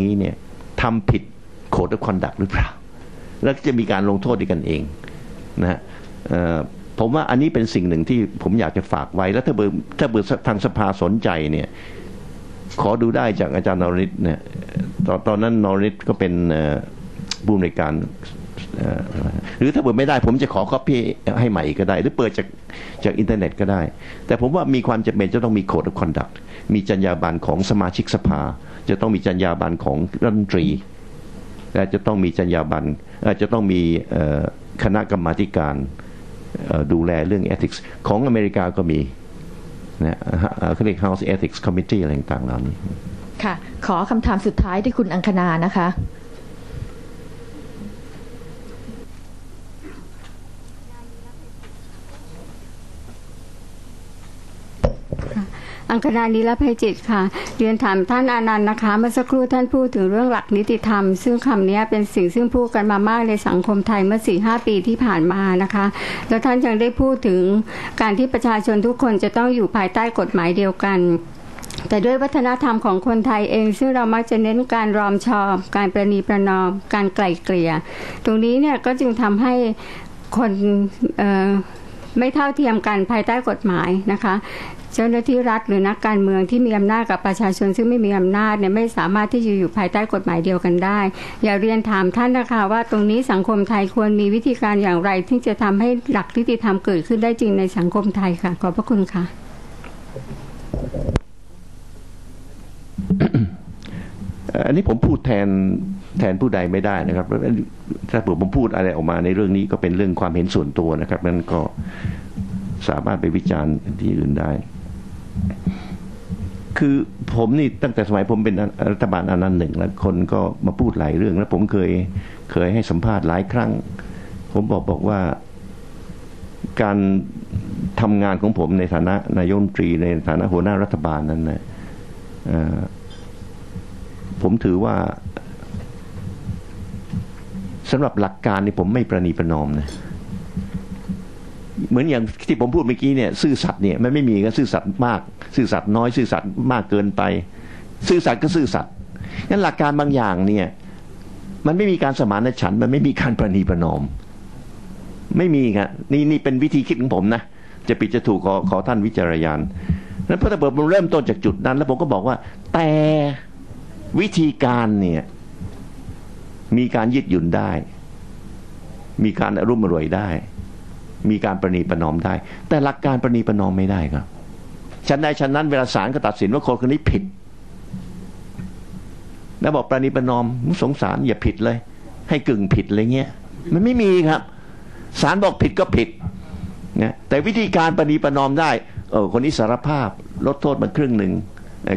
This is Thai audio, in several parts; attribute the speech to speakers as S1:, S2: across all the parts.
S1: นี้เนี่ยทำผิด code conduct หรือเปล่า แล้วจะมีการลงโทษด้วยกันเองนะฮะผมว่าอันนี้เป็นสิ่งหนึ่งที่ผมอยากจะฝากไว้ แล้วถ้าเผื่อถ้าเผื่อทางสภาสนใจเนี่ยขอดูได้จากอาจารย์นริศเนี่ยตอนตอนนั้นนริศก็เป็นเอ่อผู้อำนวยการหรือถ้าเปิดไม่ได้ผมจะขอคอปปี้ให้ใหม่อีกก็ได้ หรือเปิดจากจากอินเทอร์เน็ตก็ได้ แต่ผมว่ามีความจำเป็นจะต้องมี code conductมีจรรยาบรรณของสมาชิกสภา จะต้องมีจรรยาบรรณของรัฐมนตรีและจะต้องมีจรรยาบรรณเอ่อจะต้องมีคณะกรรมาการดูแลเรื่อง ethics ของอเมริกาก็มีนะฮะเอ่อเขาเรียก House Ethics Committee อะไรต่างๆเหล่านี้
S2: ค่ะ ขอคำถามสุดท้ายที่คุณอังคณานะคะ
S3: งคณานิรภัยจิตค่ะ เรียนถามท่านอานันต์นะคะ เมื่อสักครู่ท่านพูดถึงเรื่องหลักนิติธรรม ซึ่งคำนี้เป็นสิ่งซึ่งพูดกันมามากในสังคมไทยเมื่อ4ีหปีที่ผ่านมานะคะ แล้วท่านยังได้พูดถึงการที่ประชาชนทุกคนจะต้องอยู่ภายใต้กฎหมายเดียวกันแต่ด้วยวัฒนธรรมของคนไทยเอง ซึ่งเรามักจะเน้นการรอมชอบ การประนีประนอม การไกล่เกลี่ย ตรงนี้เนี่ยก็จึงทำให้คน ไม่เท่าเทียมกันภายใต้กฎหมายนะคะเจ้าหน้าที่รัฐหรือนักการเมืองที่มีอำนาจกับประชาชนซึ่งไม่มีอำนาจเนี่ยไม่สามารถที่จะอยู่ภายใต้กฎหมายเดียวกันได้ อย่าเรียนถามท่านนะคะว่าตรงนี้สังคมไทยควรมีวิธีการอย่างไร ที่จะทำให้หลักนิติธรรมเกิดขึ้นได้จริงในสังคมไทยค่ะ ขอบพระคุณค่ะ
S1: อันนี้ผมพูดแทน แทนผู้ใดไม่ได้นะครับถ้าผมพูดอะไรออกมาในเรื่องนี้ก็เป็นเรื่องความเห็นส่วนตัวนะครับนั้นก็สามารถไปวิจารณ์ที่อื่นได้ คือผมนี่ตั้งแต่สมัยผมเป็นรัฐบาลอันนั้นหนึ่งแล้วคนก็มาพูดหลายเรื่อง แล้วผมเคยเคยให้สัมภาษณ์หลายครั้ง ผมบอกบอกว่าการทำงานของผมในฐานะนายกรัฐมนตรีในฐานะหัวหน้ารัฐบาลนั้นนะผมถือว่า สำหรับหลักการนี่ผมไม่ประนีประนอมนะเหมือนอย่างที่ผมพูดเมื่อกี้เนี่ยซื่อสัตย์เนี่ยมันไม่มีก็ซื่อสัตย์มาก ซื่อสัตย์น้อยซื่อสัตย์มากเกินไป ซื่อสัตย์ก็ซื่อสัตย์งั้นหลักการบางอย่างเนี่ย มันไม่มีการสมานฉันท์มันไม่มีการประนีประนอม ไม่มีครับนี่นี่เป็นวิธีคิดของผมนะจะผิดจะถูกขอขอท่านวิจารยานนั้นพระตะเบิดมันเริ่มต้นจากจุดนั้น แล้วผมก็บอกว่า แต่วิธีการเนี่ย มีการยืดหยุ่นได้ มีการรุ่มรวยได้ มีการประนีประนอมได้ แต่หลักการประนีประนอมไม่ได้ครับฉันใดฉันนั้นเวลาศาลก็ตัดสินว่าคนคนนี้ผิด แล้วบอกประนีประนอมสงสารอย่าผิดเลย ให้กึ่งผิดอะไรเงี้ย มันไม่มีครับศาลบอกผิดก็ผิดนะแต่วิธีการประนีประนอมได้ เออคนนี้สารภาพลดโทษมันครึ่งหนึ่ง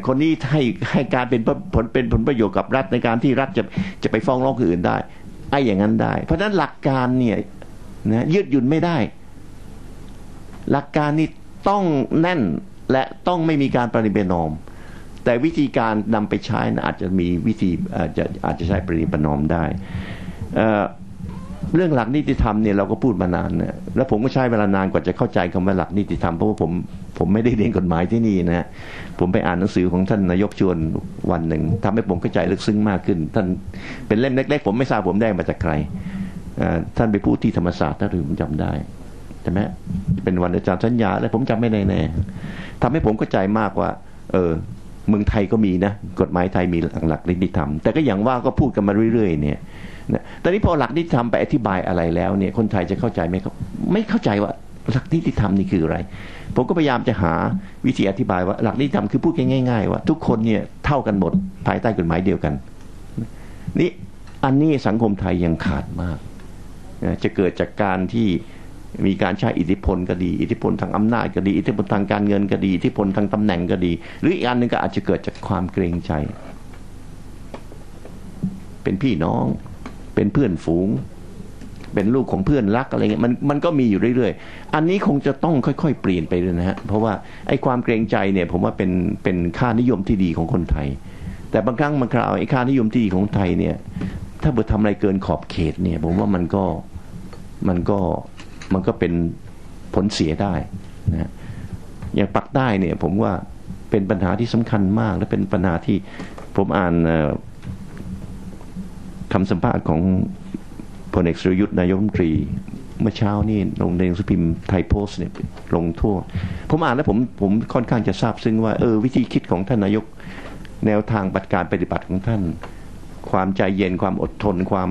S1: คนนี้ให้ให้การเป็นผลเป็นผลประโยชน์กับรัฐในการที่รัฐจะจะไปฟ้องร้องคนอื่นได้ไอ้อย่างนั้นได้ เพราะฉะนั้นหลักการเนี่ยนะยืดหยุ่นไม่ได้ หลักการนี่ต้องแน่นและต้องไม่มีการประนีประนอม แต่วิธีการนำไปใช้นะอาจจะมีวิธีอาจจะอาจจะใช้ประนีประนอมได้ เรื่องหลักนิติธรรมเนี่ยเราก็พูดมานานนะแล้วผมก็ใช้เวลานานกว่าจะเข้าใจคำว่าหลักนิติธรรมเพราะว่าผมผมไม่ได้เรียนกฎหมายที่นี่นะฮะผมไปอ่านหนังสือของท่านนายกชวนวันหนึ่งทำให้ผมเข้าใจลึกซึ้งมากขึ้น ท่านเป็นเล่มเล็กๆผมไม่ทราบผมได้มาจากใครท่านไปพูดที่ธรรมศาสตร์ถ้าถึงผมจำได้ใช่ไหมเป็นวันอาจารย์สัญญา แล้วผมจำไม่ได้แน่ทำให้ผมเข้าใจมากว่า เออ เมืองไทยก็มีนะกฎหมายไทยมีหลักนิติธรรม แต่ก็อย่างว่าก็พูดกันมาเรื่อยๆเนี่ยนะตอนนี้พอหลักนิติธรรมไปอธิบายอะไรแล้วเนี่ยคนไทยจะเข้าใจไหมครับไม่เข้าใจว่าหลักนิติธรรมนี่คืออะไร ผมก็พยายามจะหาวิธีอธิบายว่า หลักนิติธรรมคือพูดง่าย ๆ ว่า ทุกคนเนี่ยเท่ากันหมดภายใต้กฎหมายเดียวกันนี่อันนี้สังคมไทยยังขาดมาก จะเกิดจากการที่ มีการใช้อิทธิพลก็ดี อิทธิพลทางอำนาจก็ดี อิทธิพลทางการเงินก็ดี อิทธิพลทางตำแหน่งก็ดี หรืออีกอันหนึ่งก็อาจจะเกิดจากความเกรงใจ เป็นพี่น้อง เป็นเพื่อนฝูง เป็นลูกของเพื่อนรักอะไรเงี้ยมันมันก็มีอยู่เรื่อยๆ อันนี้คงจะต้องค่อยๆ เปลี่ยนไปเลยนะฮะ เพราะว่าไอ้ความเกรงใจเนี่ย ผมว่าเป็นเป็นค่านิยมที่ดีของคนไทย แต่บางครั้งบางคราวไอ้ค่านิยมที่ดีของไทยเนี่ย ถ้าเกิดทำอะไรเกินขอบเขตเนี่ย ผมว่ามันก็มันก็ มันก็เป็นผลเสียได้นะอย่างปักใต้เนี่ยผมว่าเป็นปัญหาที่สำคัญมาก และเป็นปัญหาที่ผมอ่านเอ่อคำสัมภาษณ์ของพลเอกสุรยุทธ์นายกรัฐมนตรี เมื่อเช้านี่ลงในหนังสือพิมพ์ไทยโพสต์เนี่ยลงทั่ว ผมอ่านแล้วผมผมค่อนข้างจะทราบซึ้งว่าเออวิธีคิดของท่านนายกแนวทางปฏิการปฏิบัติของท่าน ความใจเย็นความอดทนความ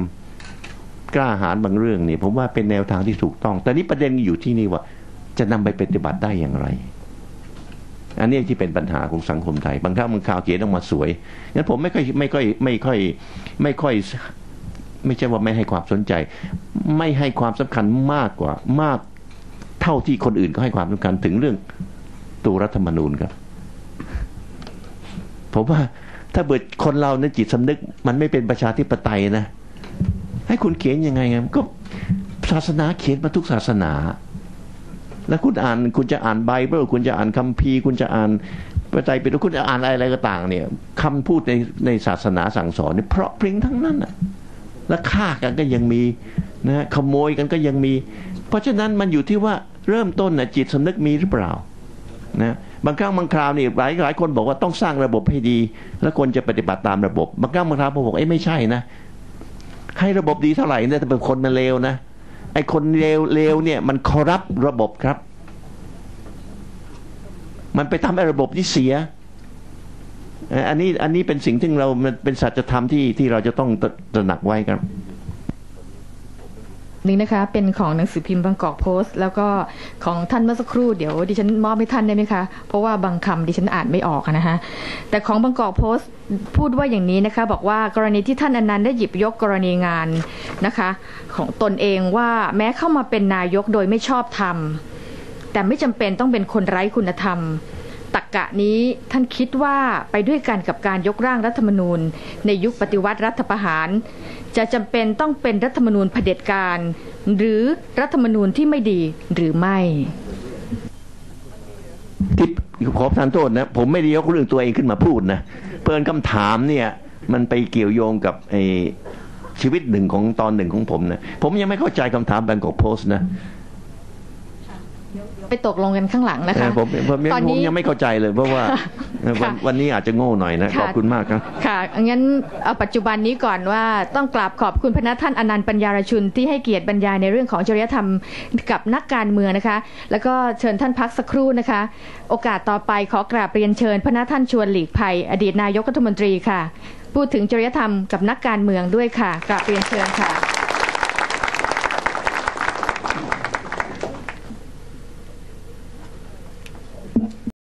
S1: กล้าหาญบางเรื่องนี่ผมว่าเป็นแนวทางที่ถูกต้อง แต่นี่ประเด็นอยู่ที่นี่ว่าจะนำไปปฏิบัติได้อย่างไร อันนี้ที่เป็นปัญหาของสังคมไทย บางครั้งบางข่าวเขียนออกมาสวยงั้นผมไม่ค่อยไม่ค่อยไม่ค่อยไม่ค่อย ไม่ใช่ว่าไม่ให้ความสนใจ ไม่ให้ความสำคัญมากกว่ามากเท่าที่คนอื่นก็ให้ความสำคัญถึงเรื่องตัวรัฐธรรมนูญครับผมว่าถ้าเบิดคนเราในจิตสำนึกมันไม่เป็นประชาธิปไตยนะ ให้คุณเขียนยังไงครับก็ศาสนาเขียนมาทุกศาสนา แล้วคุณอ่านคุณจะอ่านไบเบิลคุณจะอ่านคัมภีร์คุณจะอ่านพระไตรปิฎกคุณจะอ่านอะไรอะไรก็ต่างเนี่ยคำพูดในในศาสนาสั่งสอนเนี่ยเพราะพริ้งทั้งนั้นอะแล้วฆ่ากันก็ยังมีนะขโมยกันก็ยังมี เพราะฉะนั้นมันอยู่ที่ว่าเริ่มต้นนะจิตสำนึกมีหรือเปล่านะบางครั้งบางคราวนี่หลายหลายคนบอกว่าต้องสร้างระบบให้ดี แล้วคนจะปฏิบัติตามระบบ บางครั้งบางคราวผมบอกเอ้ไม่ใช่นะ ให้ระบบดีเท่าไหร่เนี่ยแต่เป็นคนมันเลวนะไอ้คนเลวเลวเนี่ย มันคอรัประบบครับ มันไปทำให้ระบบที่เสียอันนี้อันนี้เป็นสิ่งที่เรามันเป็นสัจธรรมที่ที่เราจะต้องตระหนักไว้ครับ
S2: นี่นะคะเป็นของหนังสือพิมพ์บางกอกโพสต์ แล้วก็ของท่านเมื่อสักครู่เดี๋ยวดิฉันมอบให้ท่านได้ไหมคะเพราะว่าบางคำดิฉันอ่านไม่ออกนะคะแต่ของบางกอกโพสต์พูดว่าอย่างนี้นะคะ บอกว่ากรณีที่ท่านอนันต์ได้หยิบยกกรณีงานนะคะ ของตนเองว่าแม้เข้ามาเป็นนายกโดยไม่ชอบธรรมแต่ไม่จำเป็นต้องเป็นคนไร้คุณธรรม ตักกะนี้ท่านคิดว่าไปด้วยกันกับการยกร่างรัฐธรรมนูญ ในยุคปฏิวัติรัฐประหาร จะจำเป็นต้องเป็นรัฐธรรมนูญเผด็จการ หรือรัฐธรรมนูญที่ไม่ดีหรือไม่
S1: ที่ขอประทานโทษนะ ผมไม่ได้ยกเรื่องตัวเองขึ้นมาพูดนะเพิ่นคำถามเนี่ย มันไปเกี่ยวโยงกับไอชีวิตหนึ่งของตอนหนึ่งของผมนะผมยังไม่เข้าใจคำถามแบงกอกโพสต์นะ
S2: ไปตกลงกันข้างหลังนะคะ
S1: เออผมผมยัง
S2: ตอน
S1: ผม
S2: นี้
S1: ยังไม่เข้าใจเลยเพราะว่าเออวัน
S2: ค่ะ
S1: วันนี้อาจจะโง่หน่อยนะ
S2: ค่ะ
S1: ขอบคุณมากครับ
S2: ค่ะงั้นเอาปัจจุบันนี้ก่อนว่าต้องกราบขอบคุณพระท่านอนันต์ปัญญารชุนที่ให้เกียรติบรรยายในเรื่องของจริยธรรมกับนักการเมืองนะคะ แล้วก็เชิญท่านพักสักครู่นะคะ โอกาสต่อไปขอกราบเรียนเชิญพระท่านชวนหลีกภัย อดีตนายกรัฐมนตรีค่ะ พูดถึงจริยธรรมกับนักการเมืองด้วยค่ะกราบเรียนเชิญค่ะ